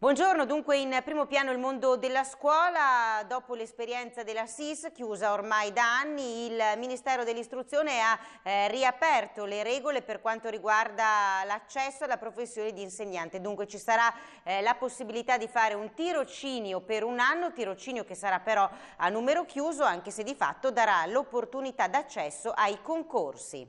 Buongiorno, dunque in primo piano il mondo della scuola, dopo l'esperienza della SIS chiusa ormai da anni, il Ministero dell'Istruzione ha eh, riaperto le regole per quanto riguarda l'accesso alla professione di insegnante, dunque ci sarà eh, la possibilità di fare un tirocinio per un anno, tirocinio che sarà però a numero chiuso anche se di fatto darà l'opportunità d'accesso ai concorsi.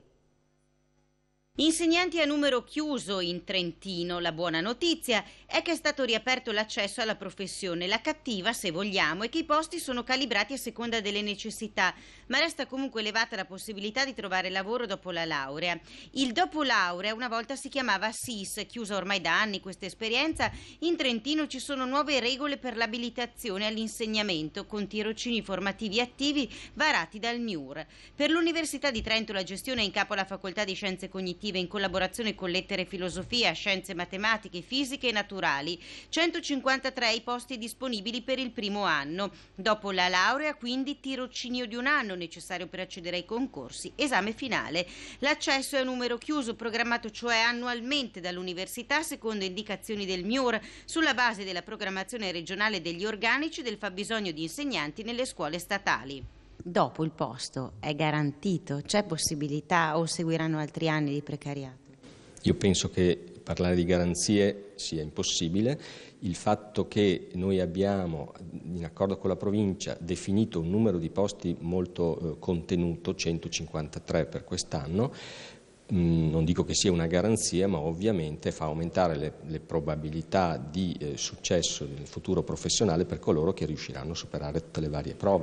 Insegnanti a numero chiuso in Trentino. La buona notizia è che è stato riaperto l'accesso alla professione. La cattiva, se vogliamo, è che i posti sono calibrati a seconda delle necessità, ma resta comunque elevata la possibilità di trovare lavoro dopo la laurea. Il dopo laurea una volta si chiamava SIS, chiusa ormai da anni questa esperienza. In Trentino ci sono nuove regole per l'abilitazione all'insegnamento con tirocini formativi attivi varati dal MIUR. Per l'Università di Trento la gestione è in capo alla Facoltà di Scienze Cognitive in collaborazione con Lettere e Filosofia, Scienze Matematiche, Fisiche e Naturali. 153 i posti disponibili per il primo anno. Dopo la laurea, quindi tirocinio di un anno necessario per accedere ai concorsi. Esame finale. L'accesso è a numero chiuso, programmato cioè annualmente dall'università secondo indicazioni del MIUR sulla base della programmazione regionale degli organici del fabbisogno di insegnanti nelle scuole statali dopo il posto è garantito? C'è possibilità o seguiranno altri anni di precariato? Io penso che parlare di garanzie sia impossibile. Il fatto che noi abbiamo, in accordo con la provincia, definito un numero di posti molto eh, contenuto, 153 per quest'anno, mm, non dico che sia una garanzia, ma ovviamente fa aumentare le, le probabilità di eh, successo nel futuro professionale per coloro che riusciranno a superare tutte le varie prove.